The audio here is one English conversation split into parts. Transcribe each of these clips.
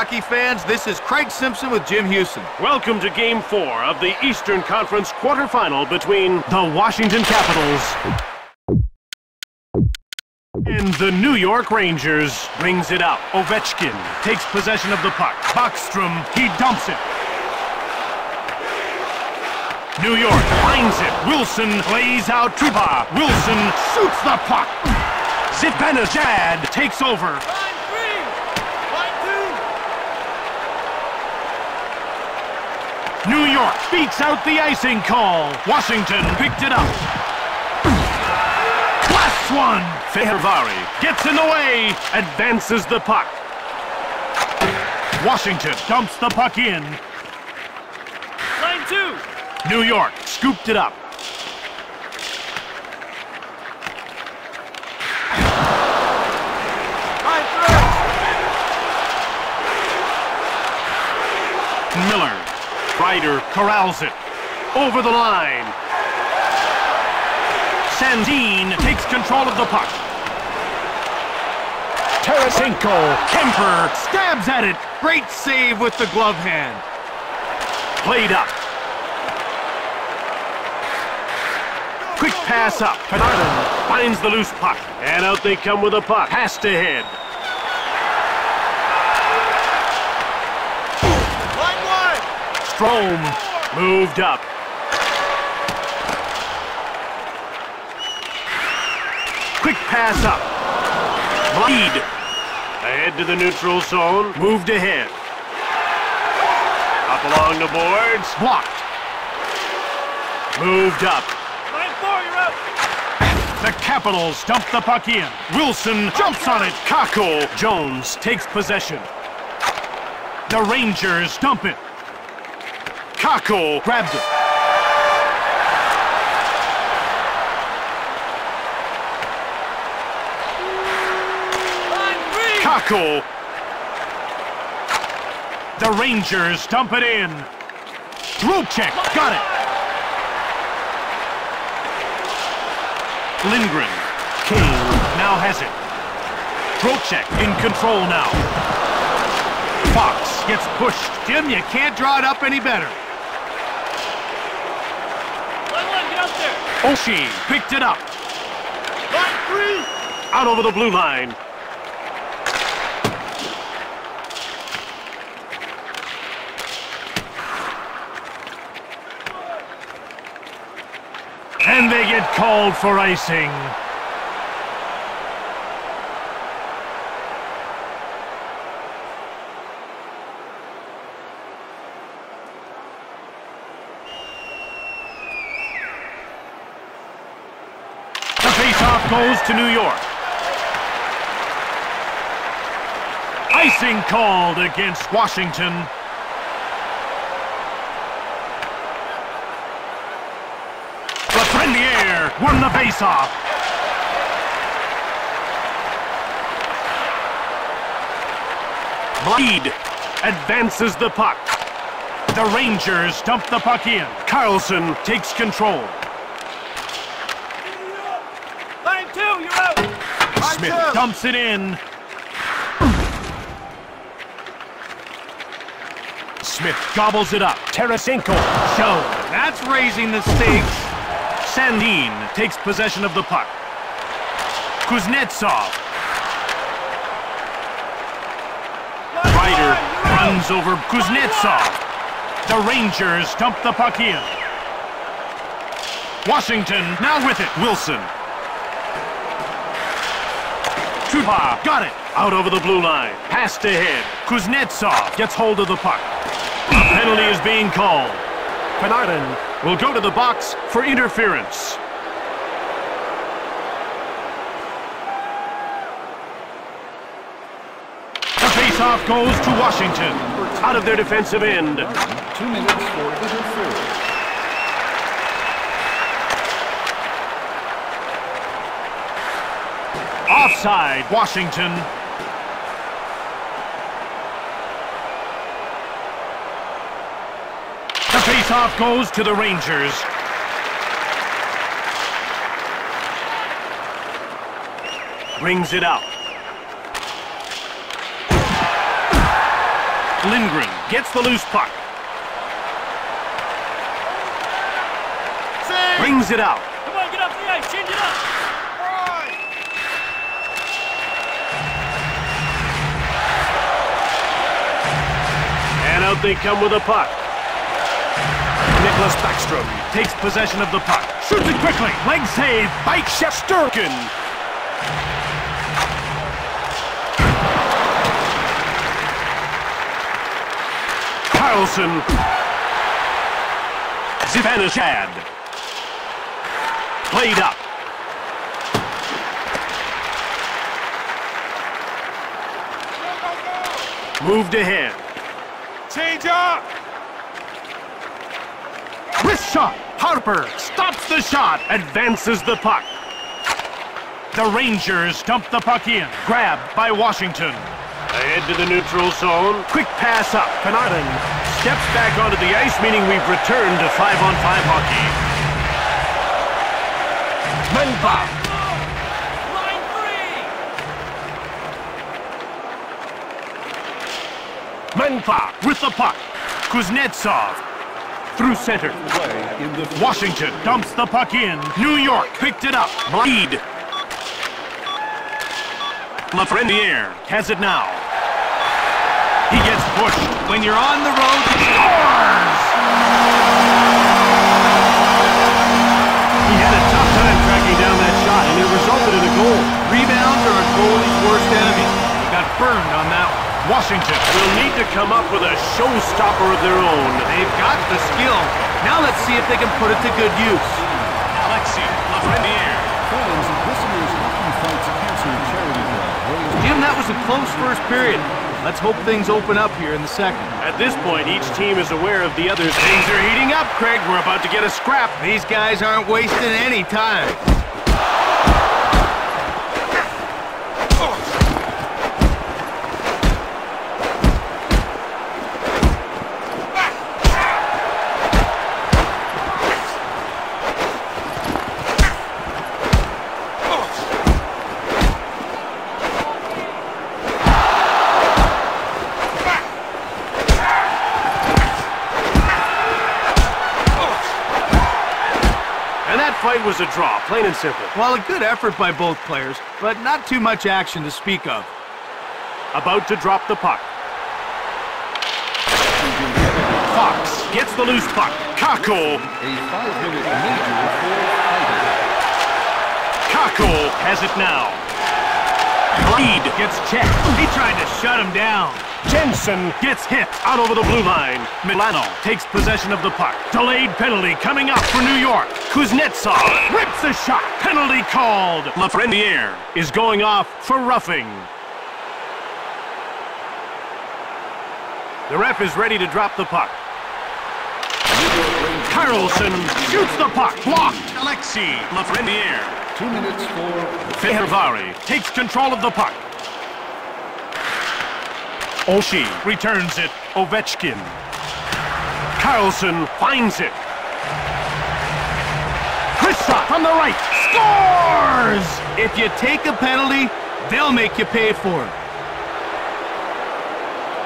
hockey fans. This is Craig Simpson with Jim Houston. Welcome to Game 4 of the Eastern Conference quarterfinal between the Washington Capitals and the New York Rangers. Brings it out. Ovechkin takes possession of the puck. Backstrom, he dumps it. New York finds it. Wilson lays out Trouba. Wilson shoots the puck. Zibanejad takes over. New York beats out the icing call. Washington picked it up. Last one. Fehervary gets in the way, advances the puck. Washington dumps the puck in. Line two. New York scooped it up. Miller. Ryder corrals it. Over the line. Sandin takes control of the puck. Tarasenko. Kuemper stabs at it. Great save with the glove hand. Played up. Quick pass up. Panarin finds the loose puck. And out they come with a puck. Passed ahead. Line Strom moved up. Quick pass up. Bleed. Ahead to the neutral zone. Moved ahead. Up along the boards. Blocked. Moved up. Line four, you're out. The Capitals dump the puck in. Wilson jumps on it. Kakko. Jones takes possession. The Rangers dump it. Kakko grabbed it. Kakko. The Rangers dump it in. Trocheck got it. Lindgren. King now has it. Trocheck in control now. Fox gets pushed. Jim, you can't draw it up any better. Line one, get out there. Oshie picked it up. Line three. Out over the blue line. And they get called for icing. The faceoff goes to New York. Icing called against Washington. Air, won the faceoff. Bleed advances the puck. The Rangers dump the puck in. Carlson takes control. Line two, you're out. Smith dumps it in. Smith gobbles it up. Tarasenko show. That's raising the stakes. Sandin takes possession of the puck. Kuznetsov. Ryder runs over Kuznetsov. The Rangers dump the puck in. Washington now with it. Wilson. Trouba got it. Out over the blue line. Passed ahead. Kuznetsov gets hold of the puck. A penalty is being called. Panarin will go to the box for interference. The faceoff goes to Washington. Out of their defensive end. Two minutes for the interference. Offside, Washington. The faceoff goes to the Rangers. Brings it out. Lindgren gets the loose puck. Brings it out. Come on, get off the ice. Out they come with a puck. Nicholas Backstrom takes possession of the puck. Shoots it quickly. Leg save by Shesterkin. Carlson. Zibanejad. Played up. Moved ahead. Up. Wrist shot. Harper stops the shot. Advances the puck. The Rangers dump the puck in. Grabbed by Washington. Ahead to the neutral zone. Quick pass up. Panarin steps back onto the ice, meaning we've returned to five-on-five hockey. Mantha. Mantha with the puck. Kuznetsov through center. Play in the Washington dumps the puck in. New York picked it up. Bleed. Lafreniere has it now. He gets pushed. When you're on the road, you scores! He had a tough time tracking down that shot, and it resulted in a goal. Rebounds are a goalie's worst enemy. He got burned on that one. Washington will need to come up with a showstopper of their own. They've got the skill. Now let's see if they can put it to good use. Alexi Lafreniere. fans of this year's Hockey Fights Cancer Charity Jim, that was a close first period. Let's hope things open up here in the second. At this point, each team is aware of the other's. Things are heating up, Craig. We're about to get a scrap. These guys aren't wasting any time. Was a draw, plain and simple. Well, a good effort by both players, but not too much action to speak of. About to drop the puck. Fox gets the loose puck. Kakko. a five-minute major for fighting. Kakko has it now. Bleed gets checked. He tried to shut him down. Jensen gets hit out over the blue line. Milano takes possession of the puck. Delayed penalty coming up for New York. Kuznetsov rips a shot. Penalty called. Lafreniere is going off for roughing. The ref is ready to drop the puck. Carlson shoots the puck. Blocked. Alexi Lafreniere. Two minutes for Fehervary takes control of the puck. Oshie returns it. Ovechkin. Carlson finds it. Shot from the right. Scores! If you take a penalty, they'll make you pay for it.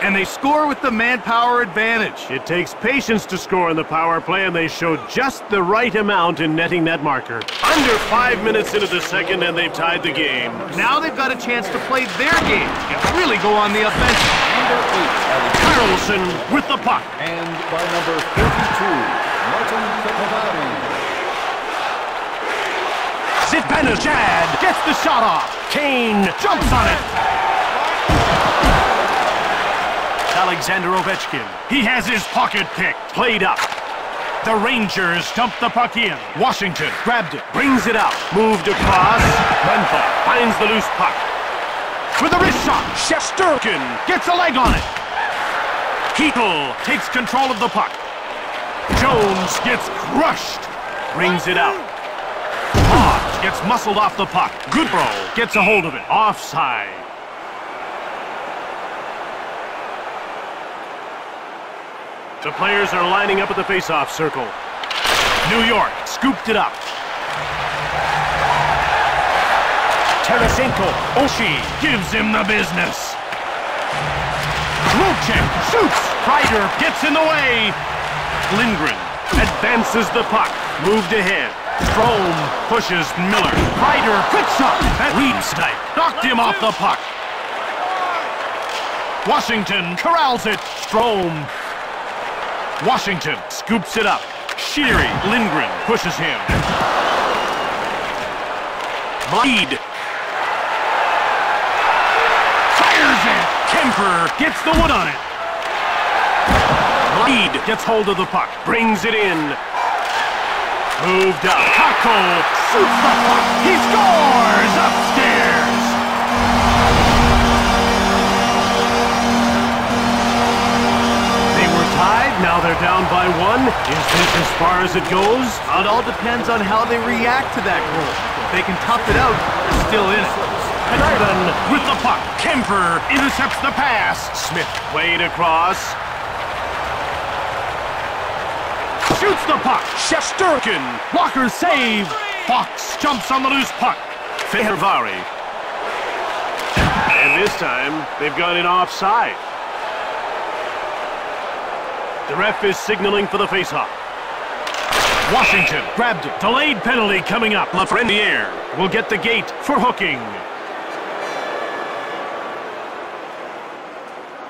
And they score with the manpower advantage. It takes patience to score in the power play, and they showed just the right amount in netting that marker. Under five minutes into the second, and they've tied the game. Now they've got a chance to play their game and really go on the offensive. number eight, Carlson with the puck. and by number 32, Martin Kapavari. Zibanejad gets the shot off. Kane jumps on it. Alexander Ovechkin. He has his pocket picked. Played up. The Rangers dump the puck in. Washington grabbed it, brings it out. Moved across. Mantha finds the loose puck. With a wrist shot, Shesterkin gets a leg on it. Keetle takes control of the puck. Jones gets crushed. Brings it out. Hodge gets muscled off the puck. Goodrow gets a hold of it. Offside. The players are lining up at the face-off circle. New York scooped it up. Tarasenko, Oshie gives him the business. Wilczek shoots. Kreider gets in the way. Lindgren advances the puck. Moved ahead. Strome pushes Miller. Kreider, shot. That lead snipe. Knocked him off the puck. Washington corrals it. Strome. Washington scoops it up. Sheary, Lindgren pushes him. Bleed. Fires it. Kuemper gets the wood on it. Bleed gets hold of the puck. Brings it in. Moved up. Kakko shoots the puck. He scores upstairs. They're down by one. Is this as far as it goes? It all depends on how they react to that goal. If they can tough it out, they're still in it. Panarin with the puck. Kuemper intercepts the pass. Smith played across. Shoots the puck. Shesterkin. Walker save. Fox jumps on the loose puck. Fehervary. And this time, they've gone in offside. The ref is signaling for the faceoff. Washington grabbed it. Delayed penalty coming up. Lafreniere will get the gate for hooking.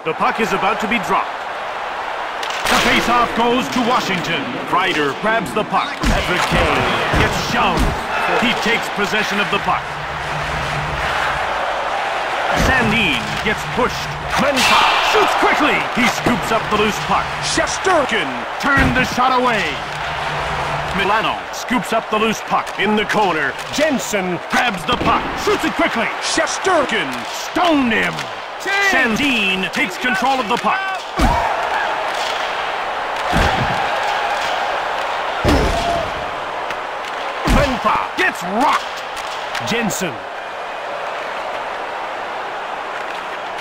The puck is about to be dropped. The faceoff goes to Washington. Ryder grabs the puck. Patrick Kane gets shoved. He takes possession of the puck. Sandin gets pushed. Mantha shoots quickly. He scoops up the loose puck. Shesterkin turned the shot away. Milano scoops up the loose puck in the corner. Jensen grabs the puck, shoots it quickly. Shesterkin stoned him. Sandin takes control of the puck. Mantha gets rocked. Jensen.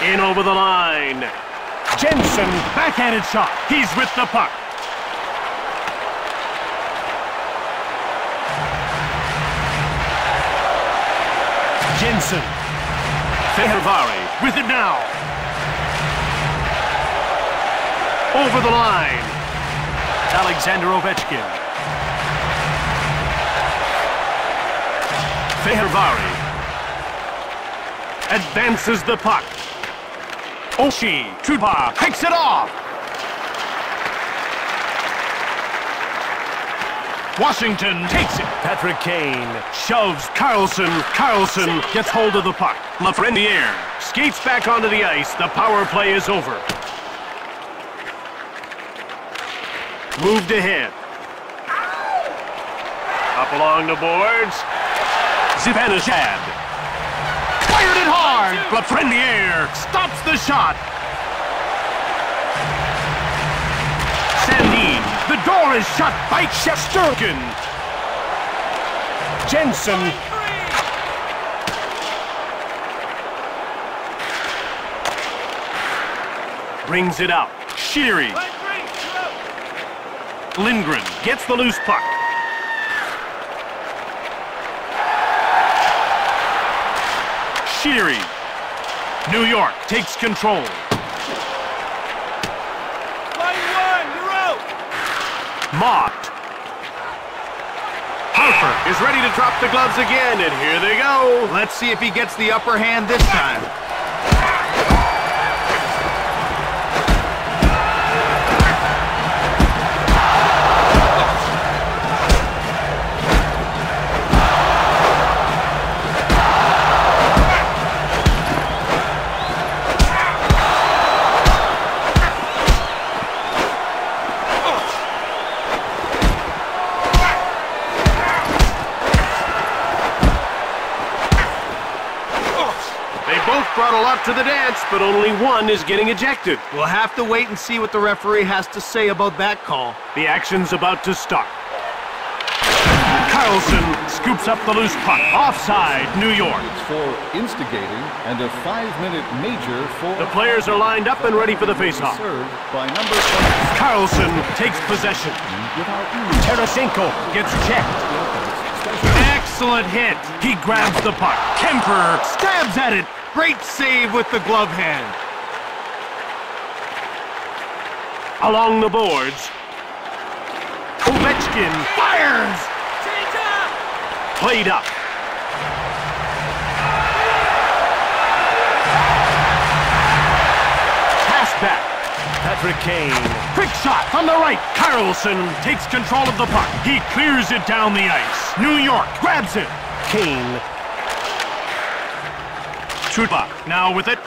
In over the line. Jensen, backhanded shot. He's with the puck. Jensen. Fehervary with it now. Over the line. Alexander Ovechkin. Fehervary. Advances the puck. Oshie, Trouba picks it off. Washington takes it. Patrick Kane shoves Carlson. Carlson gets hold of the puck. Lafreniere skates back onto the ice. The power play is over. Moved ahead. Up along the boards. Zibanejad. Fired it hard. Lafreniere stops the shot. Sandin. The door is shut by Shesterkin. Jensen. Brings it out. Sheary. Lindgren gets the loose puck. Sheary. New York takes control. Line one, you're out. Mott. Harper is ready to drop the gloves again, and here they go. Let's see if he gets the upper hand this time. Brought to the dance, but only one is getting ejected. We'll have to wait and see what the referee has to say about that call. The action's about to start. Carlson scoops up the loose puck. Offside, New York. It's for instigating and a five-minute major for The players are lined up and ready for the faceoff. served by number Carlson takes possession. without Tarasenko gets checked. Excellent hit. He grabs the puck. Kuemper stabs at it. Great save with the glove hand. Along the boards. Ovechkin fires! Change up! Played up. Pass back. Patrick Kane. Quick shot from the right. Carlson takes control of the puck. He clears it down the ice. New York grabs it. Kane. Now with it.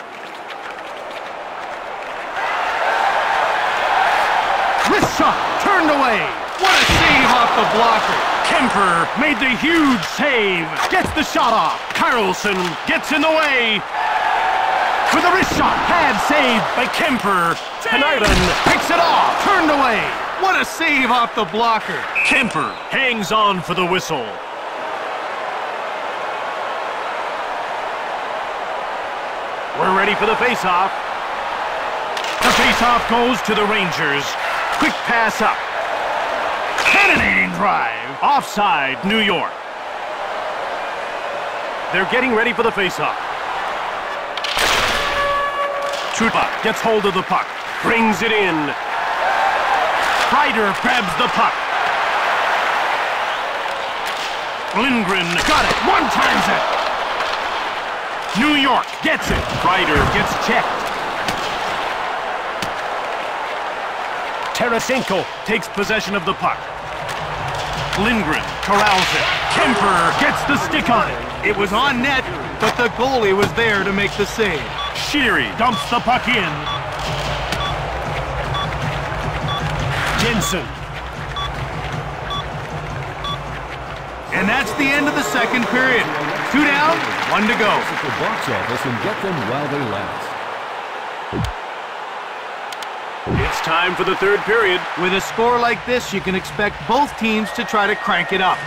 Wrist shot turned away. What a save off the blocker. Kuemper made the huge save. Gets the shot off. Carlson gets in the way. With a wrist shot. Pad save by Kuemper. Panarin picks it off. Turned away. What a save off the blocker. Kuemper hangs on for the whistle. We're ready for the faceoff. The faceoff goes to the Rangers. Quick pass up. Cannonading drive. Offside, New York. They're getting ready for the faceoff. Gets hold of the puck. Brings it in. Kreider grabs the puck. Lindgren got it. One times it. New York gets it. Ryder gets checked. Tarasenko takes possession of the puck. Lindgren corrals it. Kuemper gets the stick on it. It was on net, but the goalie was there to make the save. Sheary dumps the puck in. Jensen. And that's the end of the second period. Two down, one to go. Visit the box office and get them while they last. It's time for the third period. With a score like this, you can expect both teams to try to crank it up.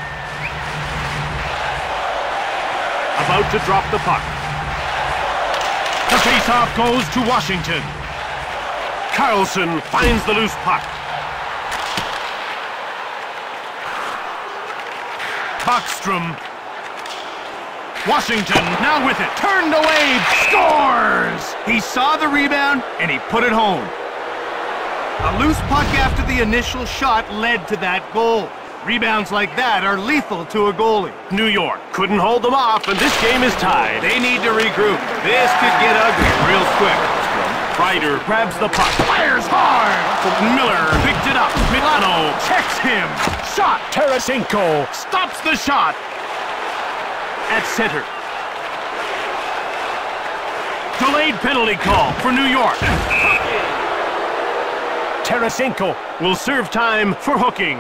About to drop the puck. The faceoff goes to Washington. Carlson finds the loose puck. Backstrom. Washington now with it. Turned away, scores! He saw the rebound, and he put it home. A loose puck after the initial shot led to that goal. Rebounds like that are lethal to a goalie. New York couldn't hold them off, and this game is tied. They need to regroup. This could get ugly real quick. Ryder grabs the puck, fires hard. Miller picked it up. Milano checks him. Shot. Tarasenko stops the shot. At center. Delayed penalty call for New York. Tarasenko will serve time for hooking.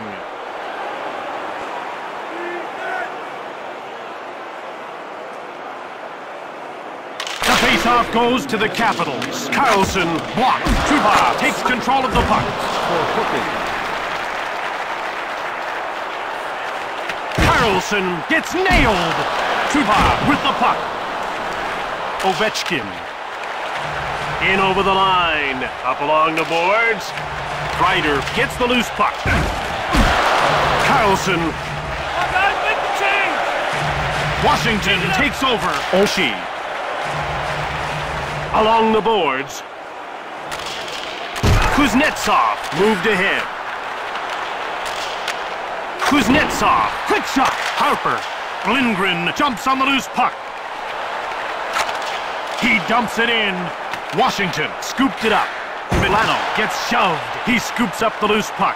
The faceoff goes to the Capitals. Carlson blocked. Trouba takes control of the puck. For hooking. Carlson gets nailed. Trouba with the puck. Ovechkin. In over the line. Up along the boards. Ryder gets the loose puck. Carlson. Washington takes over. Oshie. Along the boards. Kuznetsov moved ahead. Kuznetsov, quick shot. Harper. Lindgren jumps on the loose puck. He dumps it in. Washington scooped it up. Milano gets shoved. He scoops up the loose puck.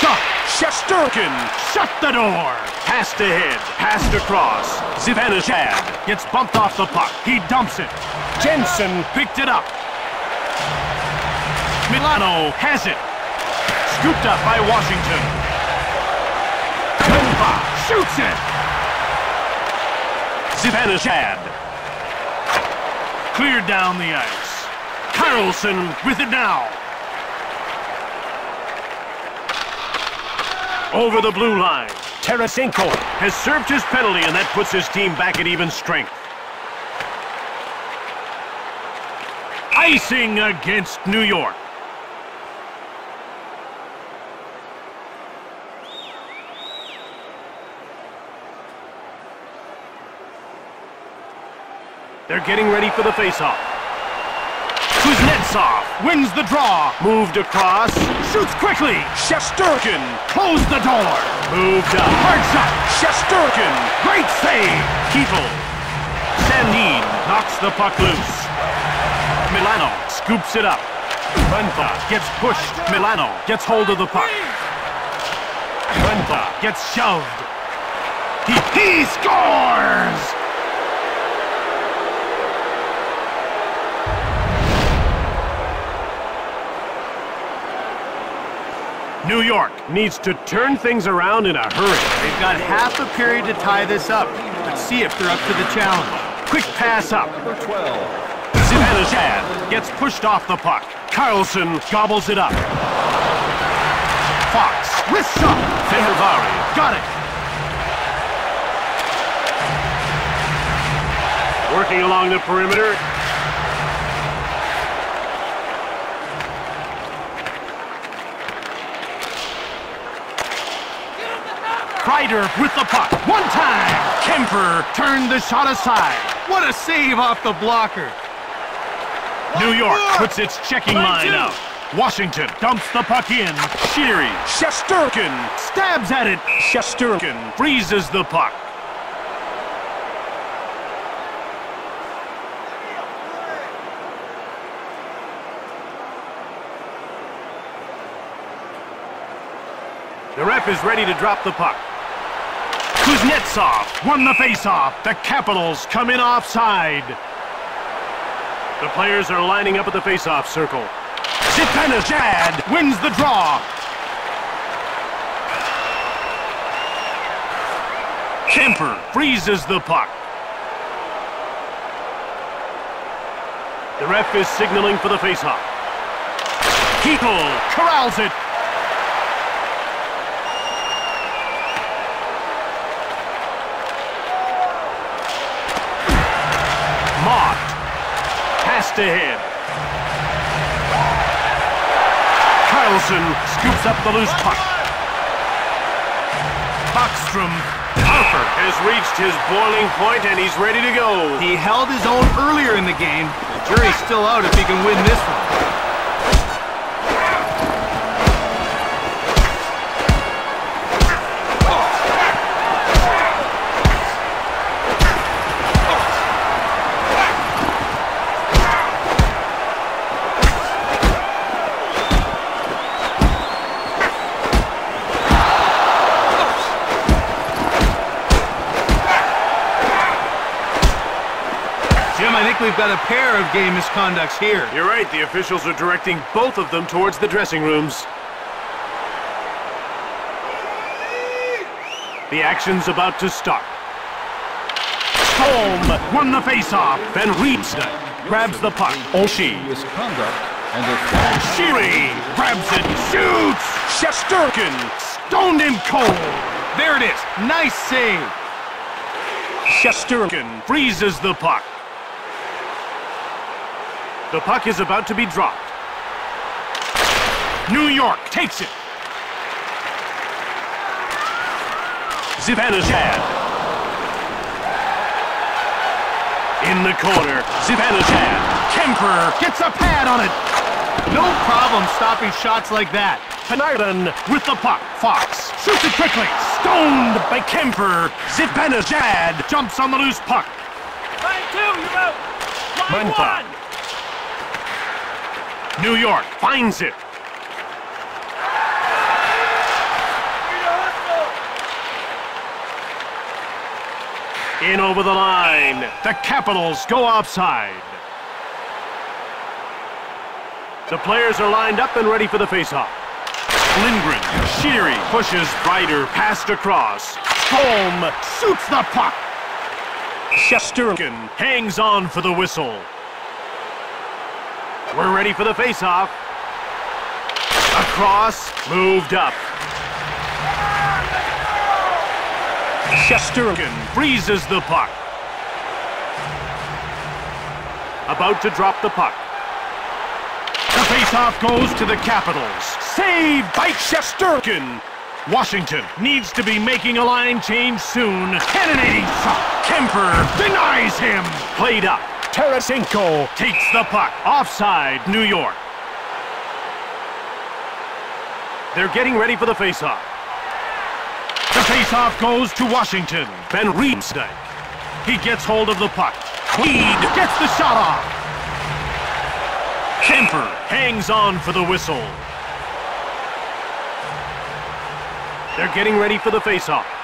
Shot. Shesterkin shut the door. Passed ahead. Passed across. Zibanejad gets bumped off the puck. He dumps it. Jensen picked it up. Milano has it. Scooped up by Washington. Kumpa shoots it. Zibanejad. Cleared down the ice. Carlson with it now. Over the blue line. Tarasenko has served his penalty, and that puts his team back at even strength. Icing against New York. They're getting ready for the faceoff. Kuznetsov wins the draw. Moved across. Shoots quickly. Shesterkin closed the door. Moved up. Hard shot. Shesterkin. Great save. Keetle. Sandin knocks the puck loose. Milano scoops it up. Renta gets pushed. Milano gets hold of the puck. Renta gets shoved. He, he scores! New York needs to turn things around in a hurry. They've got half a period to tie this up. Let's see if they're up to the challenge. Quick pass up. Number 12. Zibanejad gets pushed off the puck. Carlson gobbles it up. Fox with shot. Fehervary got it. Working along the perimeter. Kreider with the puck. One time. Kuemper turned the shot aside. What a save off the blocker. New York puts its checking Line out. Washington dumps the puck in. Sheary. Shesterkin stabs at it. Shesterkin freezes the puck. The ref is ready to drop the puck. Kuznetsov won the faceoff. The Capitals come in offside. The players are lining up at the faceoff circle. Zibanejad wins the draw. Kuemper freezes the puck. The ref is signaling for the faceoff. Keetle corrals it. Passed ahead. Carlson scoops up the loose puck. Backstrom. Harper has reached his boiling point and he's ready to go. He held his own earlier in the game. The jury's still out if he can win this one. Got a pair of game misconducts here. You're right, the officials are directing both of them towards the dressing rooms. The action's about to start. Holm won the faceoff. Van Riemsdyk grabs the puck. Oshie. Sheary grabs it, shoots! Shesterkin stoned him cold. There it is. Nice save. Shesterkin freezes the puck. The puck is about to be dropped. New York takes it. Zibanejad. In the corner, Zibanejad. Kuemper gets a pad on it. No problem stopping shots like that. Panarin with the puck. Fox shoots it quickly. Stoned by Kuemper. Zibanejad jumps on the loose puck. Line two, you're out. Line one. New York finds it. In over the line. The Capitals go offside. The players are lined up and ready for the faceoff. Lindgren, Sheary pushes Ryder passed across. Holm shoots the puck. Shesterkin hangs on for the whistle. We're ready for the faceoff. Across, moved up. Shesterkin freezes the puck. About to drop the puck. The faceoff goes to the Capitals. Saved by Shesterkin. Washington needs to be making a line change soon. Cannonading shot. Kuemper denies him. Played up. Tarasenko takes the puck. Offside, New York. They're getting ready for the faceoff. The faceoff goes to Washington. Van Riemsdyk. He gets hold of the puck. Tweed gets the shot off. Kuemper hangs on for the whistle. They're getting ready for the faceoff.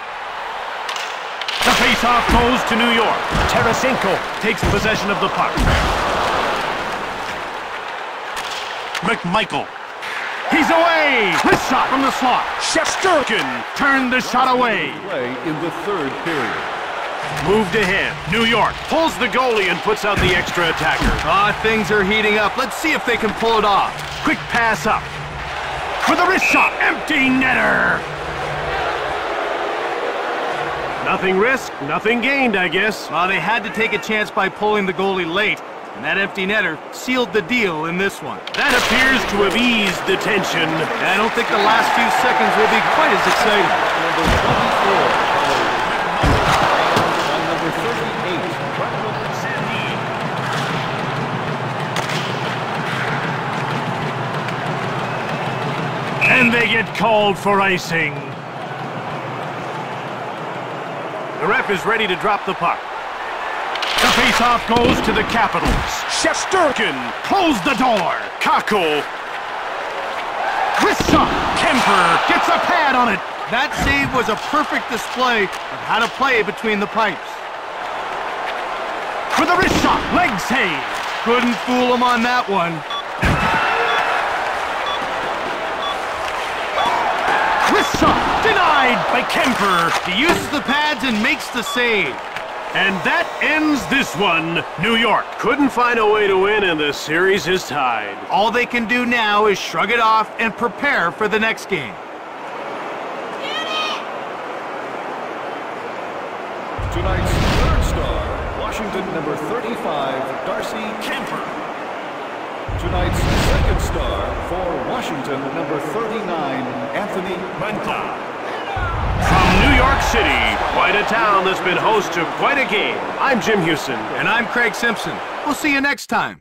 The faceoff goes to New York. Tarasenko takes possession of the puck. McMichael. He's away! Wrist shot from the slot. Shesterkin turned the shot away. Play in the third period. Moved ahead. New York pulls the goalie and puts out the extra attacker. Ah, things are heating up. Let's see if they can pull it off. Quick pass up. For the wrist shot. Empty netter. Nothing risked, nothing gained, I guess. Well, they had to take a chance by pulling the goalie late, and that empty netter sealed the deal in this one. That appears to have eased the tension. And I don't think the last few seconds will be quite as exciting. Number 24, on number 38, And they get called for icing. The ref is ready to drop the puck. The faceoff goes to the Capitals. Shesterkin close the door. Kakko. Shot. Kuemper gets a pad on it. That save was a perfect display of how to play between the pipes. For the wrist shot. Leg save. Couldn't fool him on that one. Shot. Denied by Kuemper. He uses the pads and makes the save. And that ends this one. New York couldn't find a way to win, and the series is tied. All they can do now is shrug it off and prepare for the next game. tonight's third star, Washington number 35, Darcy Kuemper. Tonight's second star for Washington number 39, Anthony Mantha. York City, quite a town that's been host to quite a game. I'm Jim Houston. And I'm Craig Simpson. We'll see you next time.